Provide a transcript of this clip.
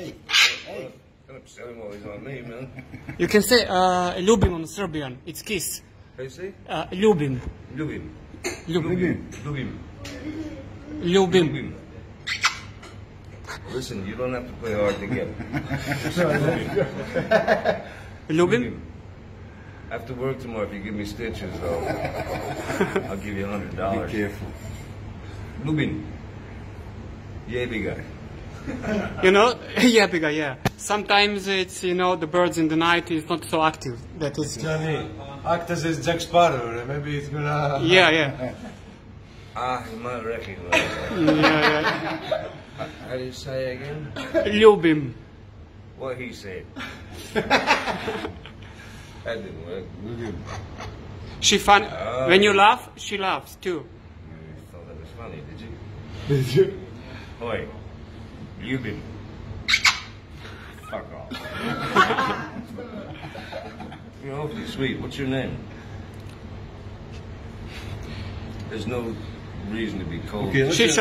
Hey, hey. Don't upset him while he's on me, man. You can say uh, ljubim on Serbian. It's kiss. How you say? Uh, ljubim. Ljubim. Ljubim. Ljubim. Ljubim. Ljubim. Listen, you don't have to play hard to get it. Ljubim. After work tomorrow, if you give me stitches, though, I'll give you a hundred Be dollars. careful. Lubin. Jebiga. You know, yeah, bigger, yeah. Sometimes it's, you know, the birds in the night is not so active. That is, yeah, Johnny, act as is Jack Sparrow. Maybe it's gonna. yeah. Yeah. Ah, you might recognize that. yeah, How do you say again? yeah. Ljubim. What he said. that didn't work. She fun. When you laugh, she laughs too. You thought that was funny, did you? Did you? Oi, Ljubim. Fuck off. You're awfully sweet. What's your name? There's no reason to be cold. Okay, let's She get-